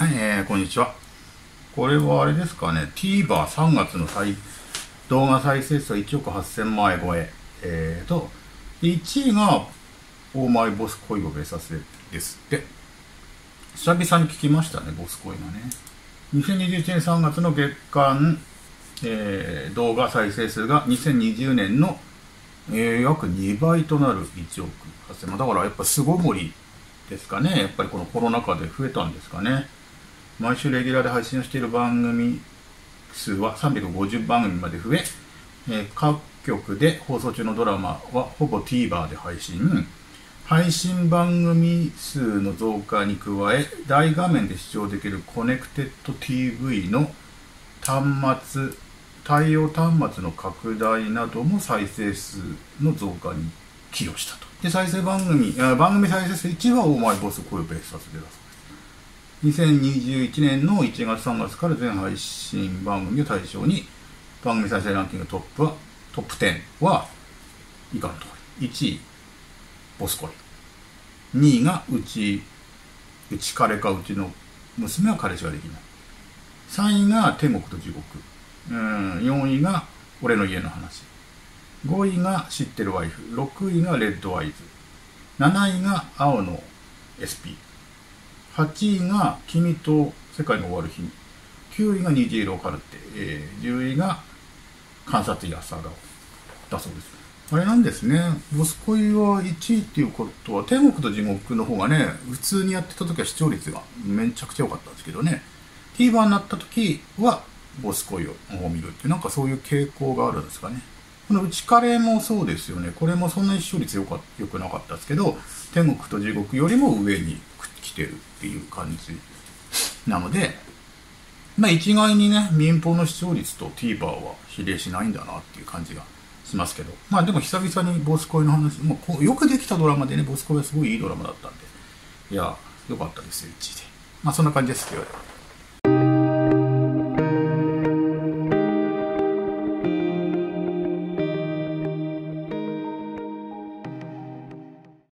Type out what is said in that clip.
はい、えー、こんにちは。これはあれですかね、TVer3 月の最動画再生数1億8000万円超え、えーと、1位が、オーマイボス恋を目指せですって。久々に聞きましたね、ボス恋がね。2021年3月の月間、えー、動画再生数が2020年の、えー、約2倍となる1億8000万。だからやっぱ巣ごもりですかね。やっぱりこのコロナ禍で増えたんですかね。毎週レギュラーで配信をしている番組数は350番組まで増ええー、各局で放送中のドラマはほぼ TVer で配信。配信番組数の増加に加え大画面で視聴できるコネクテッド TV の端末対応端末の拡大なども再生数の増加に寄与したと。で再生番組番組再生数1はオーマイボス声をベースさせてだそう2021年の1月3月から全配信番組を対象に番組再生ランキングトップはトップ10はいかんと。おり1位ボスコイ。2位がうちうち彼かうちの娘は彼氏ができない。3位が天国と地獄。うん4位が俺の家の話。5位が知ってるワイフ。6位がレッドアイズ。7位が青の SP 8位が「君と世界の終わる日。に」9位が「虹色カルテ」えー、10位が「観察医朝顔」だそうです。あれなんですね。ボス恋は1位っていうことは天国と地獄の方がね普通にやってた時は視聴率がめちゃくちゃ良かったんですけどね。TVer になった時はボス恋を見るっていうなんかそういう傾向があるんですかね。この内カレーもそうですよね。これもそんなに視聴率良か良くなかったですけど天国と地獄よりも上に来てるっていう感じ。なので、まあ一概にね、民放の視聴率と TVer は比例しないんだなっていう感じがしますけど、まあでも久々にボス恋の話、もうよくできたドラマでね、ボス恋はすごいいいドラマだったんで、いや、良かったですよ、1位で。まあそんな感じです、今日は。